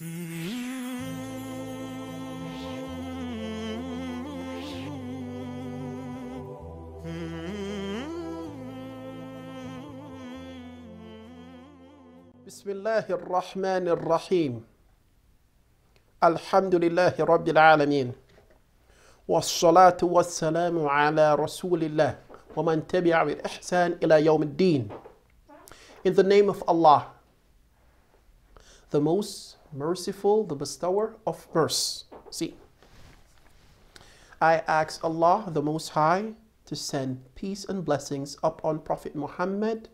بسم الله الرحمن الرحيم الحمد لله رب العالمين والصلاة والسلام على رسول الله ومن تبع بالإحسان إلى يوم الدين In the name of Allah, the most merciful, the bestower of mercy. See, I ask Allah, the Most High, to send peace and blessings upon Prophet Muhammad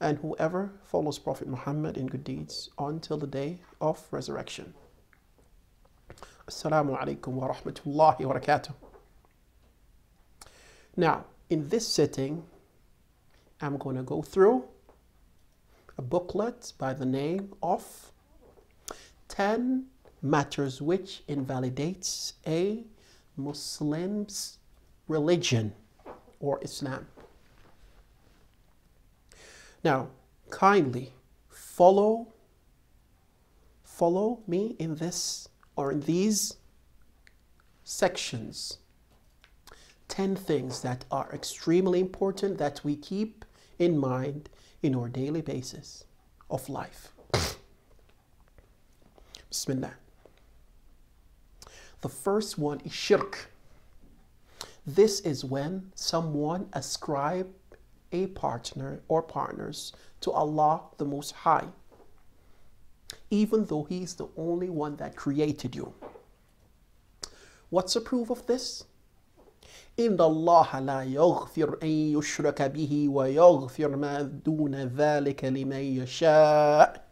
and whoever follows Prophet Muhammad in good deeds until the day of resurrection. Assalamu alaikum wa rahmatullahi wa barakatuh. Now, in this sitting, I'm going to go through a booklet by the name of 10 Matters Which Invalidates a Muslim's Religion or Islam. Now, kindly follow follow me in this or in these sections. 10 things that are extremely important that we keep in mind in our daily basis of life. Bismillah. The first one is shirk. This is when someone ascribe a partner or partners to Allah the Most High, even though He is the only one that created you. What's the proof of this? إن الله لا يغفر أن يشرك به ويغفر ما دون ذلك لمن يشاء.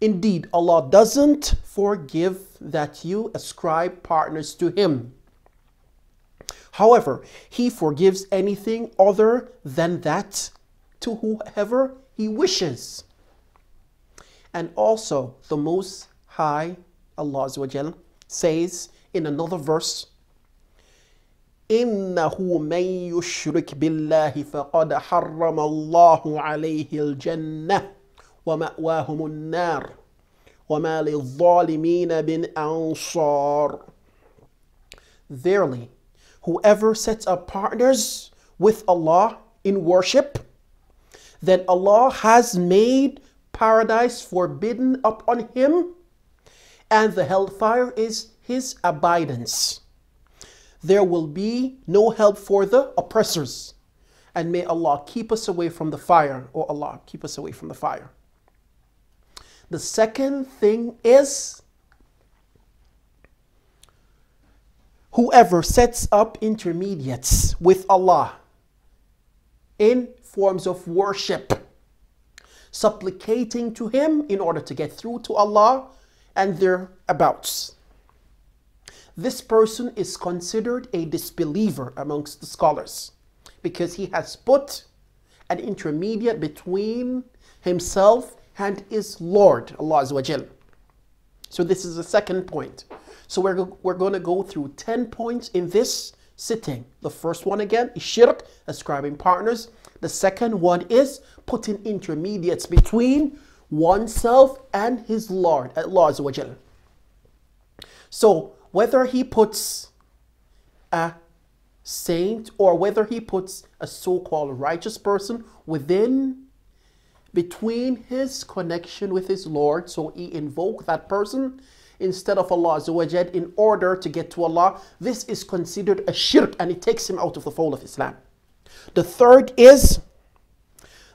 Indeed, Allah doesn't forgive that you ascribe partners to Him. However, He forgives anything other than that to whoever He wishes. And also, the Most High, Allah Azza says in another verse, إنه من يشرك بالله فقد حرم الله عليه الجنة ومأواهم النار وما للظالمين من أنصار Verily, whoever sets up partners with Allah in worship, then Allah has made paradise forbidden upon him, and the hellfire is his abidance. There will be no help for the oppressors. And may Allah keep us away from the fire. Oh Allah, keep us away from the fire. The second thing is whoever sets up intermediates with Allah in forms of worship, supplicating to Him in order to get through to Allah and their abouts. This person is considered a disbeliever amongst the scholars because he has put an intermediate between himself and his Lord, Allah Azza So this is the second point. So we're, we're going to go through 10 points in this sitting. The first one again is shirk, ascribing partners. The second one is putting intermediates between oneself and his Lord, Allah Azza So whether he puts a saint or whether he puts a so-called righteous person within between his connection with his Lord, so he invoke that person instead of Allah Azawajal in order to get to Allah, this is considered a shirk and it takes him out of the fold of Islam. The third is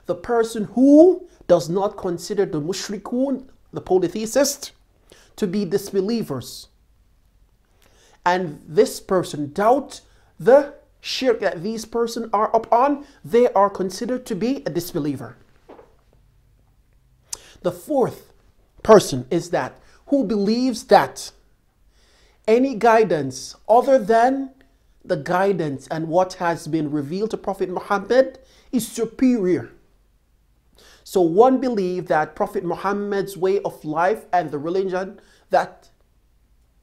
the person who does not consider the mushrikun, the polytheist, to be disbelievers. And this person doubt the shirk that these person are upon, they are considered to be a disbeliever. The fourth person is that who believes that any guidance other than the guidance and what has been revealed to Prophet Muhammad is superior. So one believed that Prophet Muhammad's way of life and the religion that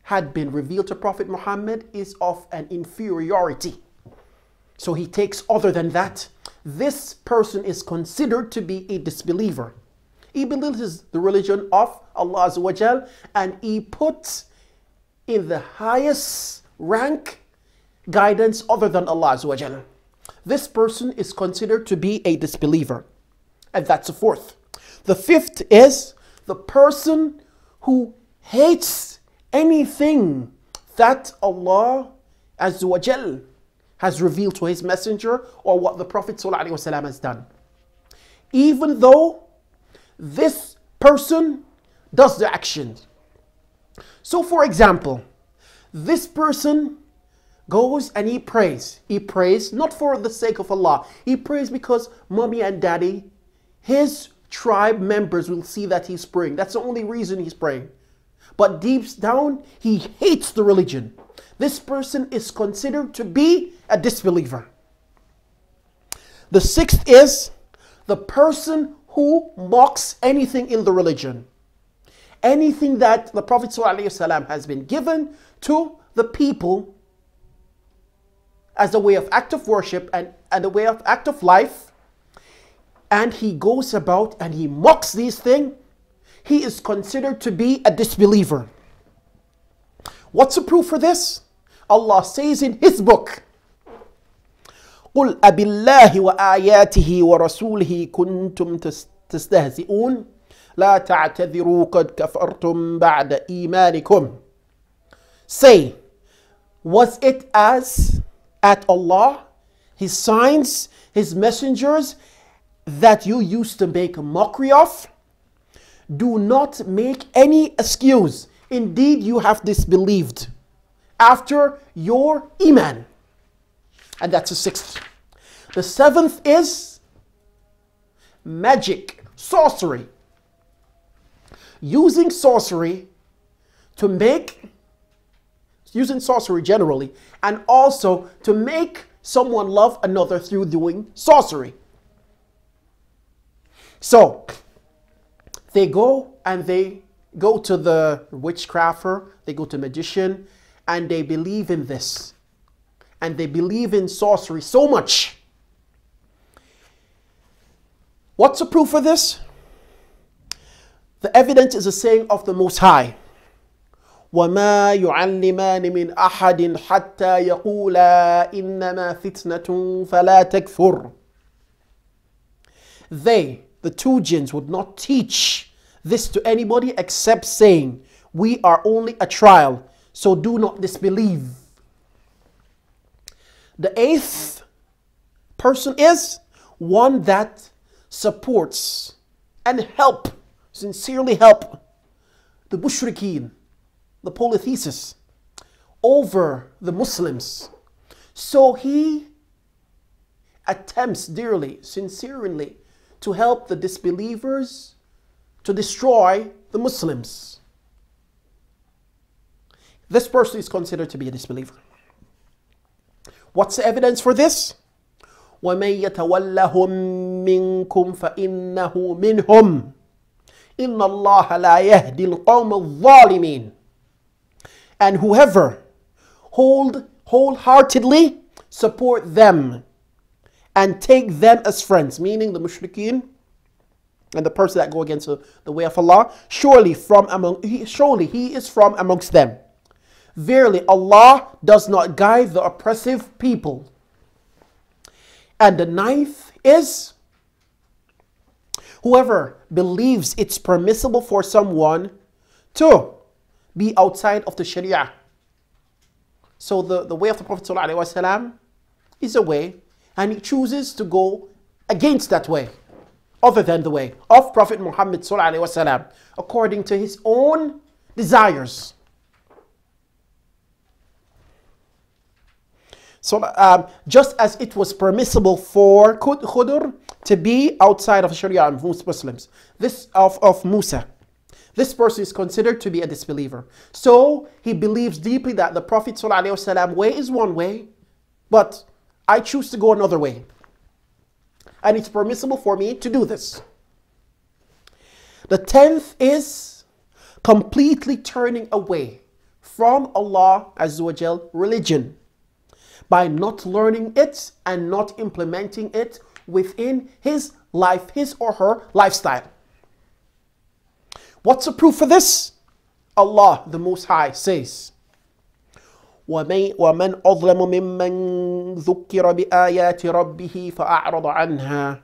had been revealed to Prophet Muhammad is of an inferiority. So he takes other than that. This person is considered to be a disbeliever. He believes the religion of Allah Azza wa Jal, and he puts in the highest rank guidance other than Allah Azza wa Jal. This person is considered to be a disbeliever. And that's the fourth. The fifth is the person who hates anything that Allah Azza has revealed to his messenger or what the Prophet has done. Even though this person does the action. So, for example, this person goes and he prays. He prays not for the sake of Allah, he prays because mommy and daddy, his tribe members, will see that he's praying. That's the only reason he's praying. But deep down, he hates the religion. This person is considered to be a disbeliever. The sixth is the person who mocks anything in the religion. Anything that the Prophet ﷺ has been given to the people as a way of act of worship and, and a way of act of life, and he goes about and he mocks these things, he is considered to be a disbeliever. What's the proof for this? Allah says in His book, قل أبي الله وآياته ورسوله كنتم تستهزئون لا تعتذروا قد كفرتم بعد إيمانكم Say, was it as at Allah, His signs, His messengers that you used to make a mockery of? Do not make any excuse. Indeed, you have disbelieved after your Iman. And that's the sixth. The seventh is magic, sorcery. Using sorcery to make, using sorcery generally, and also to make someone love another through doing sorcery. So, they go and they go to the witchcrafter, they go to magician, and they believe in this. And they believe in sorcery so much. What's the proof for this? The evidence is a saying of the Most High. وما يعلمان من أحد حتى يقولا إنما فتنة فلا تكفر They, the two jinns, would not teach this to anybody except saying, We are only a trial, so do not disbelieve. The eighth person is one that supports and help, sincerely help the mushrikeen, the polytheists, over the Muslims. So he attempts dearly, sincerely, to help the disbelievers to destroy the Muslims this person is considered to be a disbeliever. What's the evidence for this? وَمَن يَتَوَلَّهُم مِّنكُمْ فَإِنَّهُ مِنْهُمْ إِنَّ اللَّهَ لَا يَهْدِي الْقَوْمَ الظَّالِمِينَ And whoever hold, wholeheartedly support them and take them as friends, meaning the mushrikeen and the person that go against the, way of Allah, surely from among he, surely he is from amongst them. Verily, Allah does not guide the oppressive people. And the ninth is whoever believes it's permissible for someone to be outside of the Sharia. So the, the way of the Prophet ﷺ is a way, and he chooses to go against that way, other than the way of Prophet Muhammad ﷺ, according to his own desires. So um, just as it was permissible for Khudr to be outside of Sharia and Muslims, this of, of Musa, this person is considered to be a disbeliever. So he believes deeply that the Prophet way is one way, but I choose to go another way. And it's permissible for me to do this. The tenth is completely turning away from Allah Azza wa religion by not learning it and not implementing it within his life, his or her lifestyle. What's the proof for this? Allah, the Most High, says, ومن أظلم ممن ذكر بآيات ربه فأعرض عنها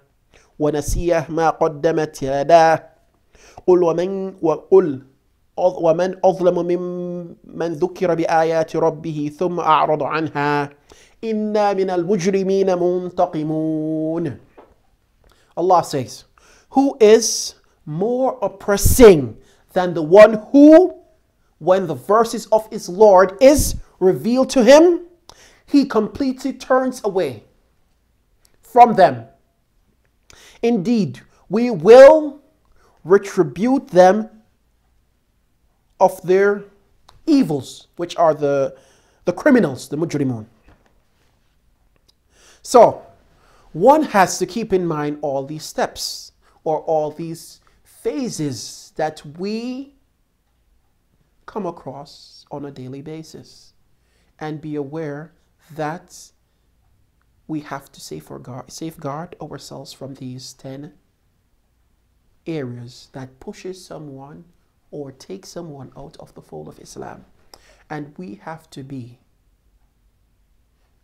ونسيه ما قدمت يداه. قل ومن وقل ومن أظلم ممن ذكر بآيات ربه ثم أعرض عنها. إنا من المجرمين منتقمون. Allah says, Who is more oppressing than the one who, when the verses of his Lord is revealed to him, he completely turns away from them. Indeed, we will retribute them of their evils, which are the, the criminals, the mujrimun. So, one has to keep in mind all these steps or all these phases that we come across on a daily basis and be aware that we have to safeguard, safeguard ourselves from these 10 areas that pushes someone or takes someone out of the fold of Islam. And we have to be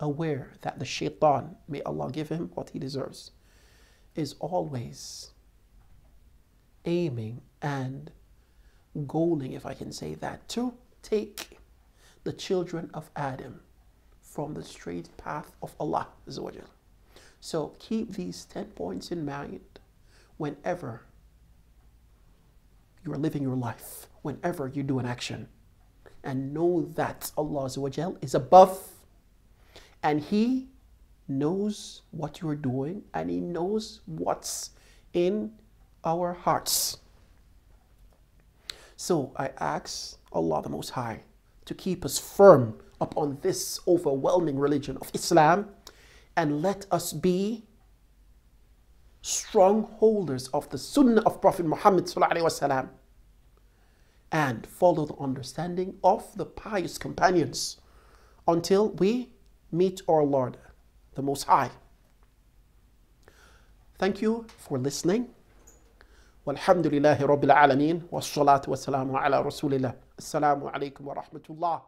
aware that the shaitan, may Allah give him what he deserves, is always aiming and goaling, if I can say that, to take the children of Adam from the straight path of Allah. So keep these 10 points in mind whenever you are living your life, whenever you do an action. And know that Allah is above and He knows what you're doing and He knows what's in our hearts. So I ask Allah the Most High to keep us firm upon this overwhelming religion of Islam and let us be strongholders of the Sunnah of Prophet Muhammad and follow the understanding of the pious companions until we meet our Lord, the Most High. Thank you for listening. والحمد لله رب العالمين والصلاة والسلام على رسول الله. السلام عليكم ورحمة الله.